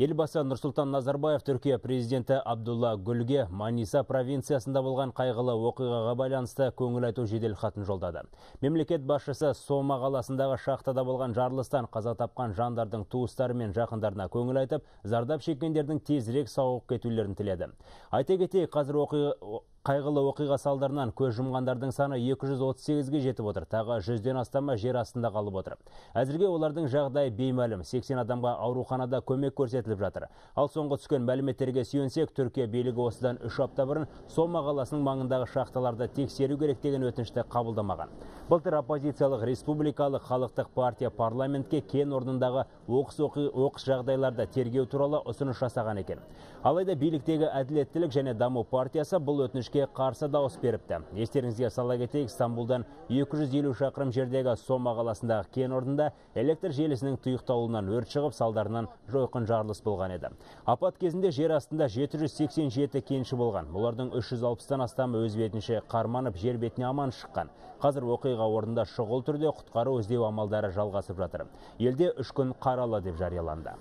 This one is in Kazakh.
Елбасы Нұрсұлтан Назарбаев Түркия президенті Абдулла Гүлге Маниса провинциясында болған қайғылы оқиғаға байланысты көңіл айту жедел хатын жолдады. Мемлекет басшысы Сома қаласындағы шахтада болған жарылыстан қаза тапқан жандардың туыстары мен жақындарына көңіл айтып, зардап шеккендердің тезірек сауығып кетулерін тіледі. Айта кетейік, қазір оқиға Қайғылы оқиға салдарынан көз жұмғандардың саны 238-ге жетіп отыр. Тағы 100-ден астамы жер астында қалып отыр. Әзірге олардың жағдайы беймәлім. 80 адамға ауруханада көмек көрсетіліп жатыр. Ал соңғы түскен мәліметтерге сүйенсек, Түркия билігі осыдан 3 апта бұрын Сома қаласының маңындағы шахталарды тексеру керек деген өтінішті қабылдамаған. Былтыр оппозициялық республикалық халықтық партия парламентке кен орнындағы оқыс оқыс жағдайларды тергеу туралы ұсыныс жасаған екен. Алайда биліктегі әділеттілік және даму партиясы бұл өтінішке қарсы дауыс беріпті. Естеріңізге сала кетейік, Стамбулдан 250 шақырым жердегі Сома қаласындағы кен орнында электр желісінің тұйықталуынан өрт шығып, салдарынан жойқын жарылыс болған еді. Апат кезінде жер астында 787 кенші болған. Олардың 360-тан астамы өз бетінше қарманып жер бетіне аман шыққан. Қазір оқиға орнында шұғыл түрде құтқару іздеу амалдары жалғасып жатыр. Елде үш күн қаралы деп жарияланды.